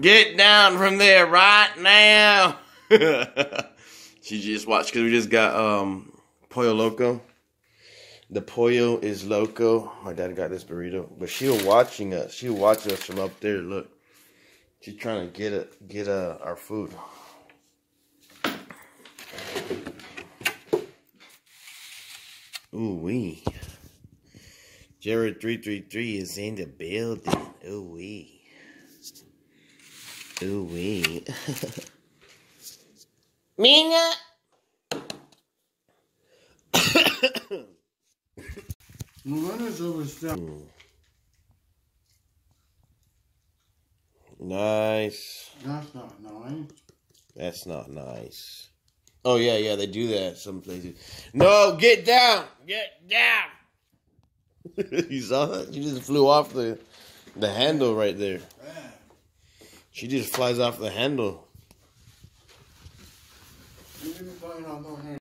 Get down from there right now. she just watched because we just got um pollo loco. The pollo is loco. My dad got this burrito, but she was watching us. She watching us from up there. Look, she's trying to get it, get uh, our food. Ooh wee. Jarred three three three is in the building. Ooh wee. Ooh wee. Mina. Miranda's overstepped. Nice. That's not nice. That's not nice. Oh yeah, yeah, they do that some places. No, get down, get down. you saw that? She just flew off the the handle right there. She just flies off the handle. You didn't find out no hand.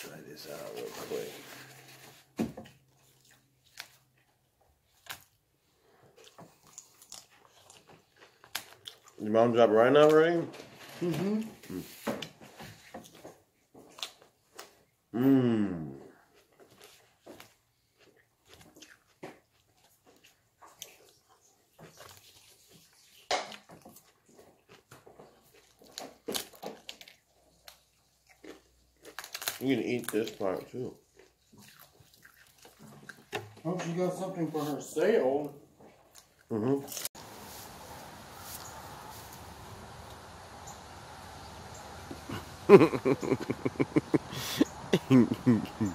Try this out real quick. Your mom drop right now, right? Mm-hmm. Mmm. You can eat this part too. Hope she got something for her sale. Mm-hmm.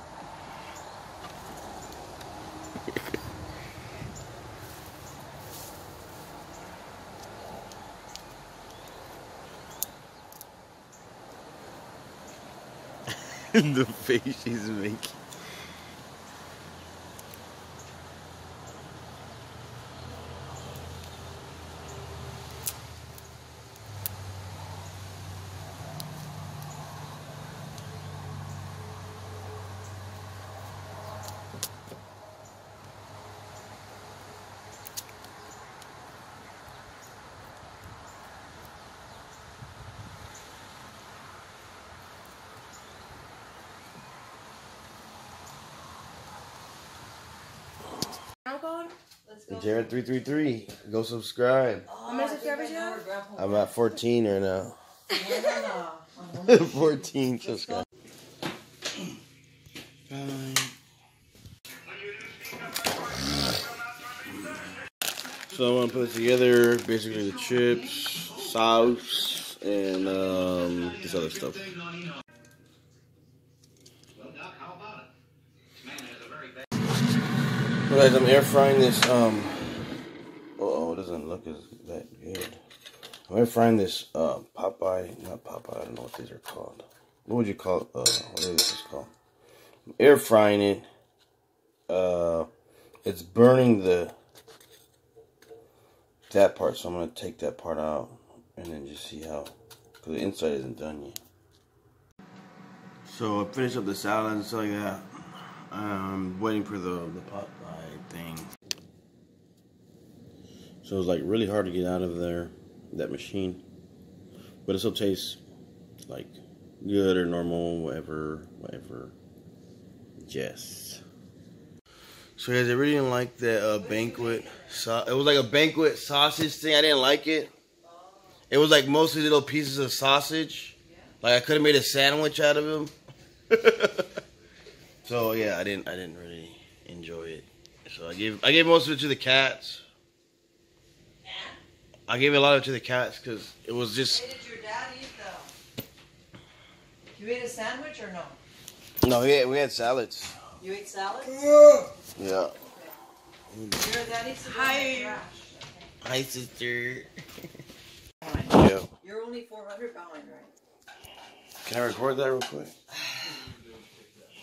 the face she's making. Now? Let's go. Jarred three three three. Go subscribe. Oh, many subscribers you have? I'm at fourteen right now. No, no, no. 14 subscribers. So I'm gonna put together basically the chips, sauce, and um, this other stuff. Guys, I'm air frying this. Um, oh, it doesn't look as that good. I'm air frying this uh, Popeye, not Popeye. I don't know what these are called. What would you call? Uh, what is this called? I'm air frying it. Uh, it's burning the that part, so I'm gonna take that part out and then just see how, because the inside isn't done yet. So I finished up the salad and like that. I'm waiting for the the Popeye thing. So it's like really hard to get out of there, that machine. But it still tastes like good or normal, whatever, whatever. Yes. So guys, I really didn't like that uh, banquet. So it was like a banquet sausage thing. I didn't like it. It was like mostly little pieces of sausage. Like I could have made a sandwich out of them. so yeah, I didn't. I didn't really enjoy it. So I gave. I gave most of it to the cats. I gave a lot of it to the cats because it was just. Hey, did your dad eat the? You ate a sandwich or no? No, we had, we had salads. You ate salad? Yeah. Your dad eats Hi. in. Hi, sister. yeah. You're only 400 pound, right? Can I record that real quick?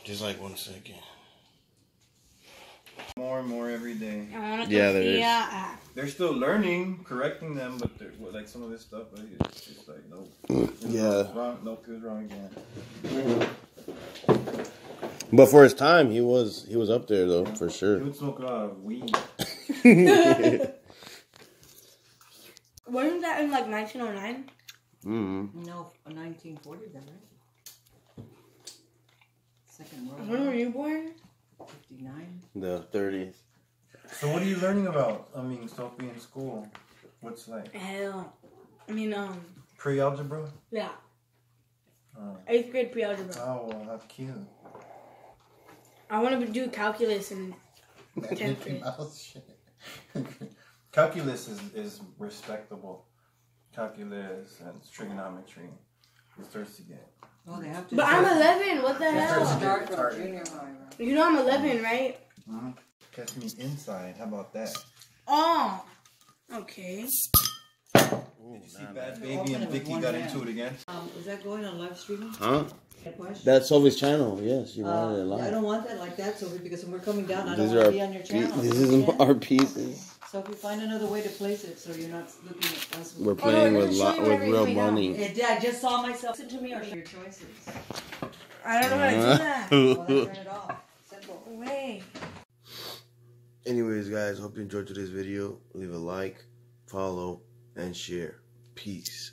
Just like one second. More and more every day. Yeah, there is. They're still learning, correcting them, but they're well, like some of this stuff. Like, it's just like nope. Yeah. Wrong. Nope. It was wrong again. But for his time, he was he was up there though for He sure. would smoke a lot of weed. Wasn't that in like 1909? Mm-hmm. No, a 1940 then, right? Second World When were you born? 59. The 30s. So what are you learning about? I mean, Sophie in school. What's like Hell. I mean, um, pre-algebra? yeah. Oh, Eighth grade pre-algebra. oh well, that's cute. I want to do calculus in tenth grade. Calculus is, is respectable. Calculus and trigonometry. It starts to get. Oh, they have to But I'm 11. What the Yeah, hell? start from junior high. right? You know I'm 11, right? Catch me inside. How about that? Oh. Okay. Did you see Bad Baby and with Vicky got into it again? Um, is that going on live streaming? Huh? That's Sophie's channel. Yes, you wanted it Uh, I don't want that like that, Sophie, because when we're coming down, I These don't are want to be on your channel. this You is understand? our pieces. Sophie, find another way to place it so you're not looking at us. We're Oh, no, playing with doesn't lo- with real you lay down. money. It did. I just saw myself. Listen to me or your choices. I don't know how to do that. Well, turn it off. Simple. Wait. Anyways, guys, hope you enjoyed today's video. Leave a like, follow, and share. Peace.